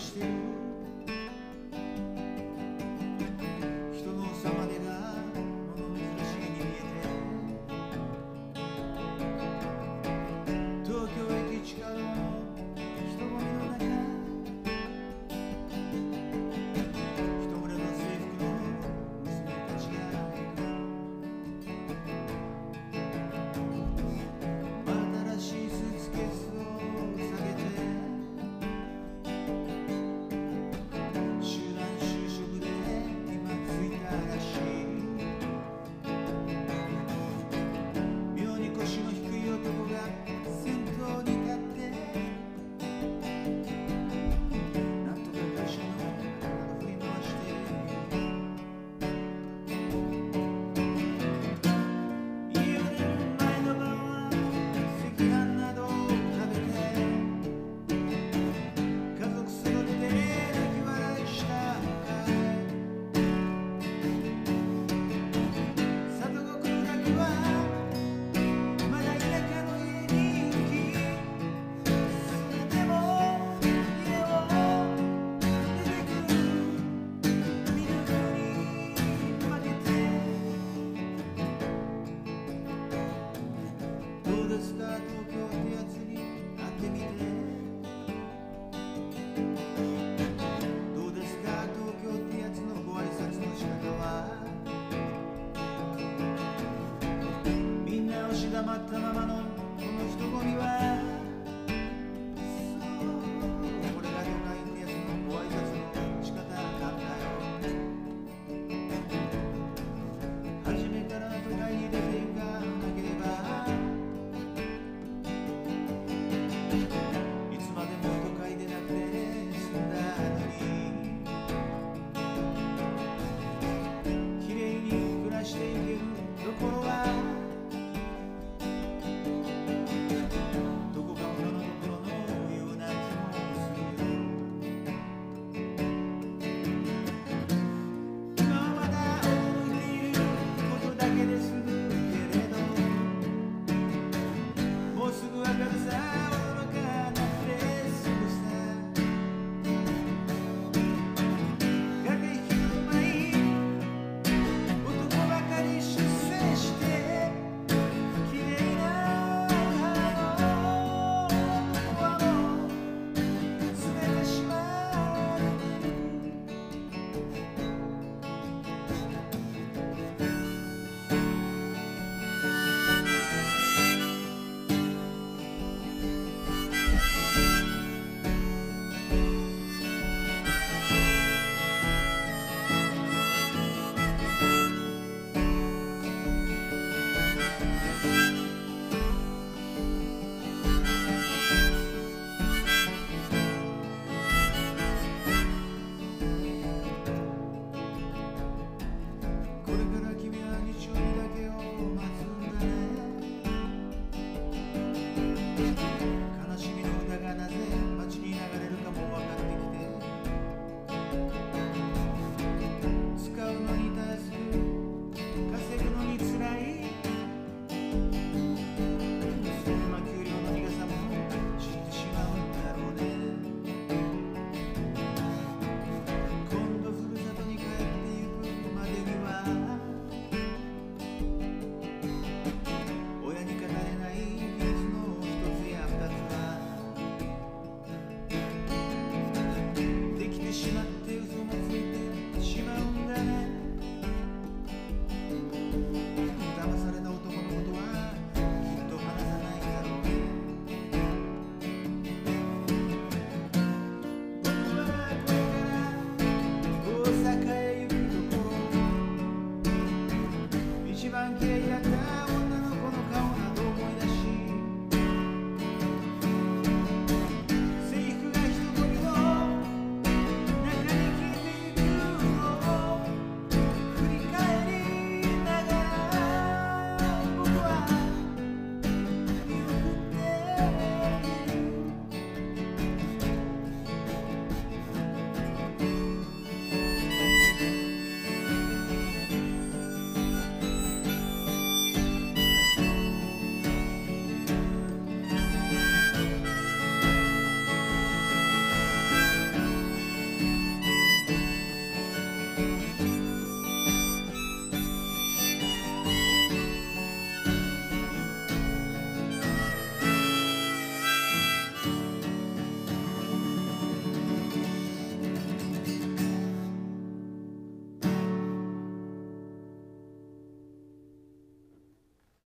through ったままのこの人混みは